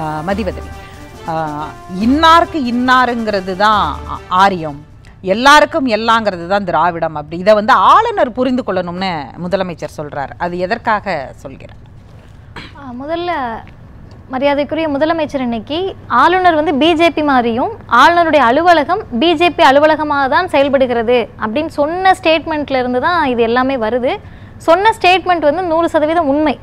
ஆஹ் மதிவதனி இன்னாருக்கு இன்னாருங்கிறது தான் ஆரியம். எல்லாருக்கும் எல்லாங்கிறது தான் திராவிடம் அப்படி. இதை வந்து ஆளுநர் புரிந்து கொள்ளணும்னு முதலமைச்சர் சொல்கிறார் அது எதற்காக சொல்கிறார்? முதல்ல மரியாதைக்குரிய முதலமைச்சர் இன்னைக்கு ஆளுநர் வந்து பிஜேபி மாதிரியும் ஆளுநருடைய அலுவலகம் பிஜேபி அலுவலகமாக தான் செயல்படுகிறது அப்படின்னு சொன்ன ஸ்டேட்மெண்ட்லேருந்து தான் இது எல்லாமே வருது. சொன்ன ஸ்டேட்மெண்ட் வந்து நூறு சதவீதம் உண்மை.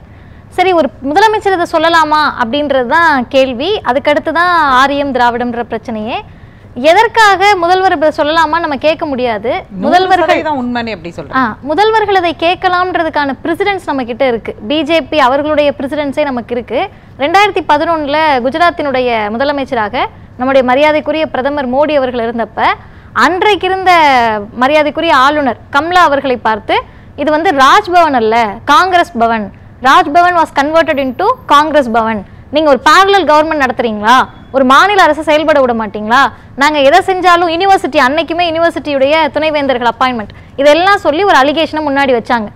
சரி ஒரு முதலமைச்சர் இதை சொல்லலாமா அப்படின்றது தான் கேள்வி. அதுக்கடுத்து தான் ஆரியம் திராவிடம்ன்ற பிரச்சனையே. எதற்காக முதல்வர் இதை சொல்லலாமா நம்ம கேட்க முடியாது. முதல்வர்கள் தான் உண்மைன்னு எப்படி ஆ முதல்வர்கள் அதை கேட்கலாம்ன்றதுக்கான பிரசிடென்ஸ் நம்ம கிட்ட இருக்கு பிஜேபி அவர்களுடைய பிரசிடென்ஸே நமக்கு இருக்கு. ரெண்டாயிரத்தி பதினொன்றில் குஜராத்தினுடைய முதலமைச்சராக நம்முடைய மரியாதைக்குரிய பிரதமர் மோடி அவர்கள் இருந்தப்ப அன்றைக்கு இருந்த மரியாதைக்குரிய ஆளுநர் கம்லா அவர்களை பார்த்து இது வந்து ராஜ்பவன் அல்ல Congress Bhavan Raj Bhavan was converted into Congress Bhavan. நீங்கள் ஒரு பேரலல் கவர்மெண்ட் நடத்துறீங்களா? ஒரு மாநில அரசு செயல்பட விட மாட்டீங்களா? நாங்கள் எதை செஞ்சாலும் யூனிவர்சிட்டி அன்னைக்குமே யுனிவர்சிட்டியுடைய துணைவேந்தர்கள் அப்பாயின்மெண்ட் இதெல்லாம் சொல்லி ஒரு அலிகேஷனை முன்னாடி வச்சாங்க.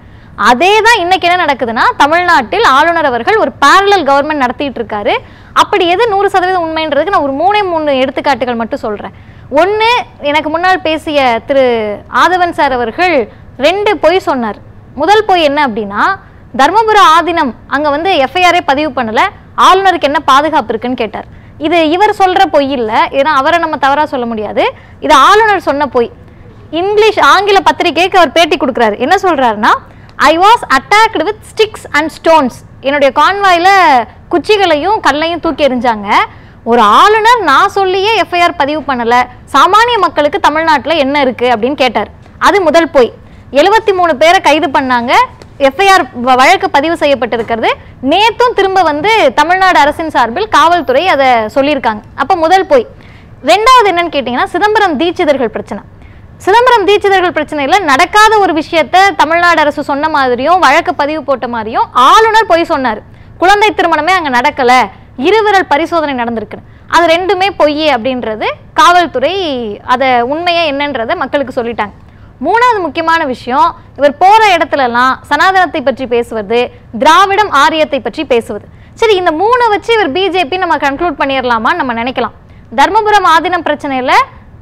அதே தான் இன்னைக்கு என்ன நடக்குதுன்னா தமிழ்நாட்டில் ஆளுநர் அவர்கள் ஒரு பேரலல் கவர்மெண்ட் நடத்திட்டு இருக்காரு. அப்படி எது நூறு சதவீதம் உண்மைன்றதுக்கு நான் ஒரு மூணே மூணு எடுத்துக்காட்டுகள் மட்டும் சொல்கிறேன் ஒன்று எனக்கு முன்னால் பேசிய திரு ஆதவன் சார் அவர்கள் ரெண்டு பொய் சொன்னார். முதல் பொய் என்ன அப்படின்னா தர்மபுர ஆதீனம் அங்கே வந்து எஃப்ஐஆரே பதிவு பண்ணல. ஆளுநருக்கு என்ன பாதுகாப்பு இருக்குன்னு கேட்டார். இது இவர் சொல்கிற பொய் இல்லை. ஏன்னா அவரை நம்ம தவறாக சொல்ல முடியாது. இது ஆளுநர் சொன்ன பொய். இங்கிலீஷ் ஆங்கில பத்திரிகைக்கு அவர் பேட்டி கொடுக்குறாரு. என்ன சொல்கிறாருன்னா I was attacked with sticks and stones என்னுடைய கான்வாயில குச்சிகளையும் கல்லையும் தூக்கி எறிஞ்சாங்க. ஒரு ஆளுநர் நான் சொல்லியே எஃப்ஐஆர் பதிவு பண்ணலை. சாமானிய மக்களுக்கு தமிழ்நாட்டில் என்ன இருக்குது அப்படின்னு கேட்டார். அது முதல் பொய். எழுபத்தி மூணு பேரை கைது பண்ணாங்க. எஃப்ஐஆர் வழக்கு பதிவு செய்யப்பட்டிருக்கிறது. நேத்தும் திரும்ப வந்து தமிழ்நாடு அரசின் சார்பில் காவல்துறை அதை சொல்லியிருக்காங்க. அப்ப முதல் பொய் ரெண்டாவது என்னன்னு கேட்டிங்கன்னா சிதம்பரம் தீட்சிதர்கள் பிரச்சனை. சிதம்பரம் தீட்சிதர்கள் பிரச்சனையில் நடக்காத ஒரு விஷயத்த தமிழ்நாடு அரசு சொன்ன மாதிரியும் வழக்கு பதிவு போட்ட மாதிரியும் ஆளுநர் பொய் சொன்னார். குழந்தை திருமணமே அங்கே நடக்கல. இருவிரல் பரிசோதனை நடந்திருக்கு அது ரெண்டுமே பொய் அப்படின்றது காவல்துறை அதை உண்மையாக என்னன்றதை மக்களுக்கு சொல்லிட்டாங்க. மூணாவது முக்கியமான விஷயம் இவர் போற இடத்துலலாம் சனாதனத்தை பற்றி பேசுவது திராவிடம் ஆரியத்தை பற்றி பேசுவது. சரி இந்த மூணை வச்சு இவர் பிஜேபி நம்ம கன்க்ளூட் பண்ணிடலாமான்னு நம்ம நினைக்கலாம். தர்மபுரம் ஆதீனம் பிரச்சனையில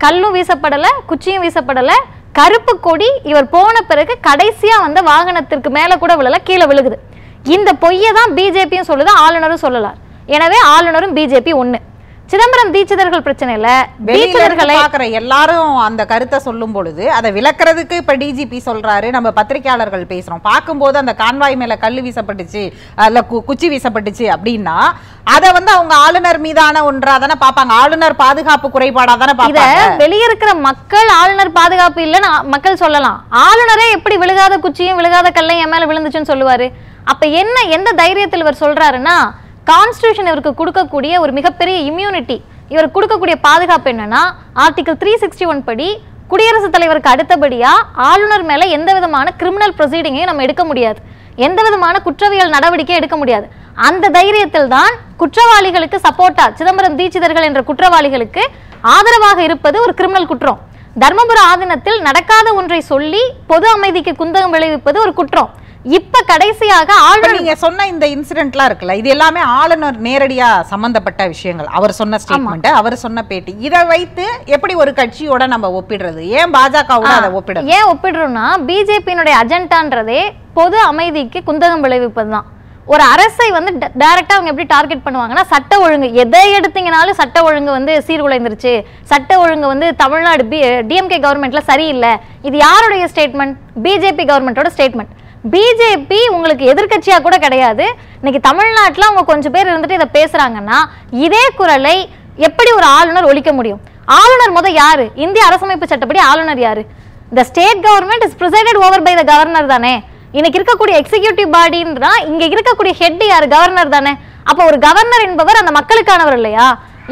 கல்லும் வீசப்படலை குச்சியும் வீசப்படலை கருப்பு கொடி இவர் போன பிறகு கடைசியா வந்த வாகனத்திற்கு மேல கூட விழல கீழே விழுகுது. இந்த பொய்யை தான் பிஜேபியும் சொல்லுது ஆளுநரும் சொல்லலாம் எனவே ஆளுநரும் பிஜேபி ஒன்று சிதம்பரம் தீட்சிதர்கள் பிரச்சனையில தீட்சிதர்களை பாக்குற எல்லாரும் அந்த கருத்தை சொல்லும் பொழுது அதை விளக்குறதுக்கு இப்ப டிஜிபி சொல்றாரு நம்ம பத்திரிக்கையாளர்கள் பேசுறோம். பார்க்கும்போது அந்த கான்வாய் மேல கல்லு வீசப்பட்டுச்சு அல்ல குச்சி வீசப்பட்டுச்சு அப்படின்னா அதை வந்து அவங்க ஆளுநர் மீதான ஒன்றா தானே பாப்பாங்க ஆளுநர் பாதுகாப்பு குறைபாடா தானே இத பாப்பாங்க வெளிய இருக்கிற மக்கள் ஆளுநர் பாதுகாப்பு இல்லைன்னு மக்கள் சொல்லலாம். ஆளுநரே எப்படி விழுகாத குச்சியும் விழுகாத கல்லையும் என் மேல விழுந்துச்சுன்னு சொல்லுவாரு. அப்ப என்ன எந்த தைரியத்தில் இவர் சொல்றாருன்னா கான்ஸ்டியூஷன் இவருக்கு கொடுக்கக்கூடிய ஒரு மிகப்பெரிய இம்யூனிட்டி இவர் கொடுக்கக்கூடிய பாதுகாப்பு என்னன்னா ஆர்டிகல் த்ரீ சிக்ஸ்டி ஒன் படி குடியரசுத் தலைவருக்கு அடுத்தபடியா ஆளுநர் மேல எந்த விதமான கிரிமினல் ப்ரொசீடிங்கையும் நம்ம எடுக்க முடியாது. எந்த விதமான குற்றவியல் நடவடிக்கை எடுக்க முடியாது. அந்த தைரியத்தில் தான் குற்றவாளிகளுக்கு சப்போர்ட்டா சிதம்பரம் தீட்சிதர்கள் என்ற குற்றவாளிகளுக்கு ஆதரவாக இருப்பது ஒரு கிரிமினல் குற்றம். தர்மபுர ஆதீனத்தில் நடக்காத ஒன்றை சொல்லி பொது அமைதிக்கு குந்தகம் விளைவிப்பது ஒரு குற்றம். இப்ப கடைசியாக ஆளுநர் நீங்க சொன்ன இந்த இன்சிடென்ட்லாம் இருக்குல்ல இது எல்லாமே ஆளுநர் நேரடியா சம்பந்தப்பட்ட விஷயங்கள். அவர் சொன்ன ஸ்டேட்மெண்ட் அவர் சொன்ன பேட்டி. இதை வைத்து எப்படி ஒரு கட்சியோட நம்ம ஒப்பிடுறது? ஏன் பாஜகவோட அதை ஒப்பிட ஏன் ஒப்பிடுறோம்னா பிஜேபியினுடைய அஜெண்டான்றதே பொது அமைதிக்கு குந்தகம் விளைவிப்பது தான் ஒரு அரசை வந்து டைரக்டா அவங்க எப்படி டார்கெட் பண்ணுவாங்கன்னா சட்ட ஒழுங்கு. எதை எடுத்தீங்கனாலும் சட்ட ஒழுங்கு வந்து சீர்குலைந்துருச்சு. சட்ட ஒழுங்கு வந்து தமிழ்நாடு பி டிஎம்கே கவர்மெண்ட்ல சரியில்லை. இது யாருடைய ஸ்டேட்மெண்ட் பிஜேபி கவர்மெண்ட்டோட ஸ்டேட்மெண்ட் பிஜேபி உங்களுக்கு எதிர்கட்சியாக கூட கிடையாது. இன்னைக்கு தமிழ்நாட்டில் அவங்க கொஞ்சம் பேர் இருந்துட்டு இதை பேசுறாங்கன்னா இதே குரலை எப்படி ஒரு ஆளுநர் ஒழிக்க முடியும்? ஆளுநர் முத யாரு? இந்திய அரசமைப்பு சட்டப்படி ஆளுநர் யாரு? The state government is presided over by the governor தானே. இன்னைக்கு இருக்கக்கூடிய எக்ஸிகியூட்டிவ் பாடின்றா இங்க இருக்கக்கூடிய ஹெட் யாரு? கவர்னர் தானே. அப்போ ஒரு கவர்னர் என்பவர் அந்த மக்களுக்கானவர் இல்லையா?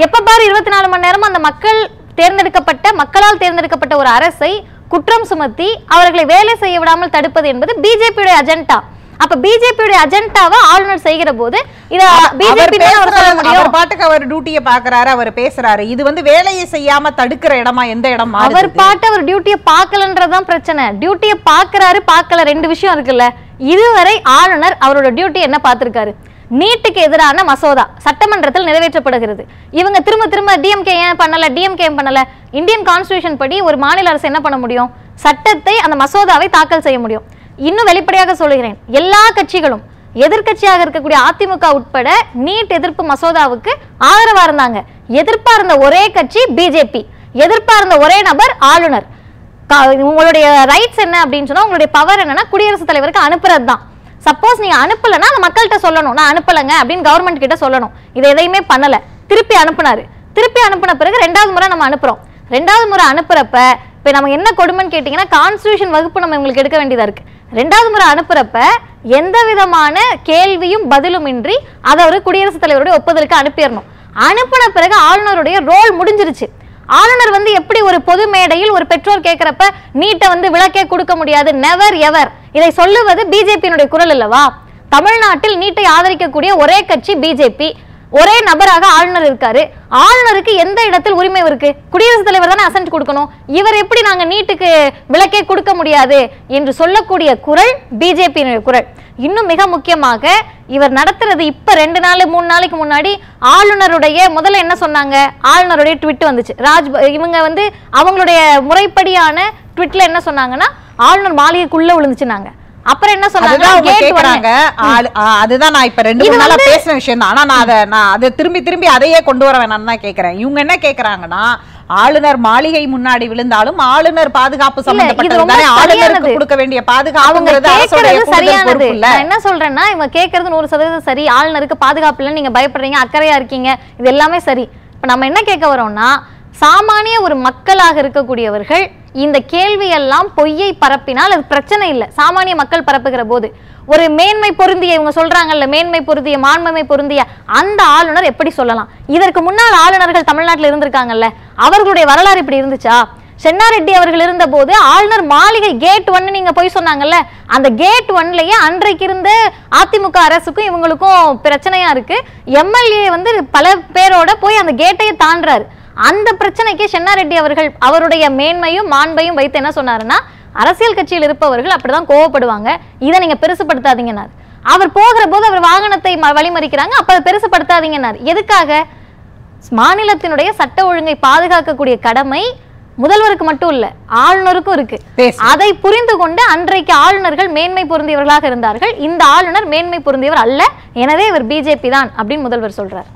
எப்ப பாரு இருபத்தி நாலு மணி நேரமும் அந்த மக்கள் தேர்ந்தெடுக்கப்பட்ட மக்களால் தேர்ந்தெடுக்கப்பட்ட ஒரு அரசை குற்றம் சுமத்தி அவர்களை வேலை செய்ய விடாமல் தடுப்பது என்பது பிஜேபியுடைய அஜெண்டா அப்ப பிஜேபியுடைய அஜெண்டாவை ஆளுநர் செய்கிற போது இத பிஜேபி அவர் பாட்டுக்கு அவர் டியூட்டியை பாக்குறாரு அவர் பேசுறாரு. இது வந்து வேலையை செய்யாம தடுக்கிற இடமா எந்த இடம் அவர் பாட்டு அவர் டியூட்டியை பார்க்கலன்றதுதான் பிரச்சனை. டியூட்டியை பார்க்கறாரு பார்க்கல ரெண்டு விஷயம் இருக்குல்ல. இதுவரை ஆளுநர் அவரோட டியூட்டி என்ன பார்த்திருக்காரு? நீட்டுக்கு எதிரான மசோதா சட்டமன்றத்தில் நிறைவேற்றப்படுகிறது. இவங்க திரும்ப திரும்ப டிஎம்கே ஏன் பண்ணல? டிஎம்கே ஏன் பண்ணல? இந்தியன் கான்ஸ்டியூஷன் படி ஒரு மாநில அரசு என்ன பண்ண முடியும்? சட்டத்தை அந்த மசோதாவை தாக்கல் செய்ய முடியும். இன்னும் வெளிப்படையாக சொல்லுகிறேன். எல்லா கட்சிகளும் எதிர்க்கட்சியாக இருக்கக்கூடிய அதிமுக உட்பட நீட் எதிர்ப்பு மசோதாவுக்கு ஆதரவா இருந்தாங்க. எதிர்ப்பா இருந்த ஒரே கட்சி பிஜேபி எதிர்ப்பா இருந்த ஒரே நபர் ஆளுநர். கா- உங்களுடைய ரைட்ஸ் என்ன அப்படின்னு சொன்னா உங்களுடைய பவர் என்னன்னா குடியரசுத் தலைவருக்கு அனுப்புறது தான் சப்போஸ் நீங்கள் அனுப்பலைன்னா அந்த மக்கள்கிட்ட சொல்லணும். நான் அனுப்பலைங்க அப்படின்னு கவர்மெண்ட் கிட்ட சொல்லணும். இதை எதையுமே பண்ணலை. திருப்பி அனுப்புனாரு. திருப்பி அனுப்பின பிறகு ரெண்டாவது முறை நம்ம அனுப்புறோம். ரெண்டாவது முறை அனுப்புறப்ப இப்போ நம்ம என்ன கொடுமைன்னு கேட்டிங்கன்னா கான்ஸ்டியூஷன் வகுப்பு நம்ம இவங்களுக்கு எடுக்க வேண்டியதாக இருக்குது ரெண்டாவது முறை அனுப்புறப்ப எந்த விதமான கேள்வியும் பதிலும் இன்றி அதை ஒரு குடியரசுத் தலைவருடைய ஒப்புதலுக்கு அனுப்பிடணும். அனுப்பின பிறகு ஆளுநருடைய ரோல் முடிஞ்சிருச்சு. ஆளுநர் வந்து எப்படி ஒரு பொது மேடையில் ஒரு பெற்றோர் கேட்கிறப்ப நீட்டை வந்து விளக்கே கொடுக்க முடியாது? நெவர் எவர் இதை சொல்லுவது பிஜேபியினுடைய குரல் அல்லவா? தமிழ்நாட்டில் நீட்டை ஆதரிக்கக்கூடிய ஒரே கட்சி பிஜேபி ஒரே நபராக ஆளுநர் இருக்காரு. ஆளுநருக்கு எந்த இடத்தில் உரிமை இருக்கு? குடியரசுத் தலைவர் தானே அசன்ட் கொடுக்கணும். இவர் எப்படி நாங்க நீட்டுக்கு விளக்கே கொடுக்க முடியாது என்று சொல்லக்கூடிய குரல் பிஜேபியினுடைய குரல். இன்னும் மிக முக்கியமாக இவர் நடத்துறது இப்ப ரெண்டு நாள் மூணு நாளைக்கு முன்னாடி ஆளுநருடைய முதல்ல என்ன சொன்னாங்க? ஆளுநருடைய ட்விட் வந்துச்சு. ராஜ் இவங்க வந்து அவங்களுடைய முறைப்படியான ட்விட்ல என்ன சொன்னாங்கன்னா ஆளுநர் மாளிகைக்குள்ள விழுந்துச்சுனாங்க அப்புறம் என்ன சொன்னாங்க? அதுதான் நான் இப்ப ரெண்டு மூணு நாளா பேசின விஷயம் தான். ஆனா நான் அதை நான் அதை திரும்பி திரும்பி அதையே கொண்டு வர வேணாம்னு தான் கேக்குறேன். இவங்க என்ன கேக்குறாங்கன்னா ஆளுநர் மாளிகை முன்னாடி விழுந்தாலும் ஆளுநர் பாதுகாப்பு சம்பந்தப்பட்டது ஆளுநருக்கு. கொடுக்க வேண்டிய கூடுதல் சரியானது. என்ன சொல்றேன்னா இவங்க கேட்கறது நூறு சதவீதம் சரி. ஆளுநருக்கு பாதுகாப்பு இல்லைன்னு நீங்க பயப்படுறீங்க அக்கறையா இருக்கீங்க. இது எல்லாமே சரி. இப்ப நம்ம என்ன கேட்க வரோம்னா சாமானிய ஒரு மக்களாக இருக்கக்கூடியவர்கள் இந்த கேள்வி எல்லாம் பொய்யை பரப்பினால் அது பிரச்சனை இல்லை. சாமானிய மக்கள் பரப்புகிற போது. ஒரு மேன்மை பொருந்திய இவங்க சொல்றாங்கல்ல மேன்மை பொருந்திய மாண்புமை பொருந்திய அந்த ஆளுநர் எப்படி சொல்லலாம்? இதற்கு முன்னால் ஆளுநர்கள் தமிழ்நாட்டில் இருந்திருக்காங்கல்ல அவர்களுடைய வரலாறு இப்படி இருந்துச்சா? சென்னாரெட்டி அவர்கள் இருந்தபோது ஆளுநர் மாளிகை கேட் ஒன்னு நீங்க போய் சொன்னாங்கல்ல அந்த கேட் ஒன்லயே அன்றைக்கு இருந்த அதிமுக அரசுக்கும் இவங்களுக்கும் பிரச்சனையா இருக்கு. எம்எல்ஏ வந்து பல பேரோட போய் அந்த கேட்டையே தாண்டுறாரு. அந்த பிரச்சனைக்கு சென்னாரெட்டி அவர்கள் அவருடைய மேன்மையும் மாண்பையும் வைத்து என்ன சொன்னாருன்னா அரசியல் கட்சியில் இருப்பவர்கள் அப்படிதான் கோவப்படுவாங்க. இதை நீங்க பெருசுப்படுத்தாதீங்கன்னாரு. அவர் போகிற போது அவர் வாகனத்தை வழிமறிக்கிறாங்க. அப்ப அதை பெருசுப்படுத்தாதீங்கன்னாரு. எதுக்காக? மாநிலத்தினுடைய சட்ட ஒழுங்கை பாதுகாக்கக்கூடிய கடமை முதல்வருக்கு மட்டும் இல்ல ஆளுநருக்கும் இருக்கு. அதை புரிந்து கொண்டு அன்றைக்கு ஆளுநர்கள் மேன்மை பொருந்தியவர்களாக இருந்தார்கள். இந்த ஆளுநர் மேன்மை பொருந்தியவர் அல்ல. எனவே இவர் பிஜேபி தான் அப்படின்னு முதல்வர் சொல்றார்.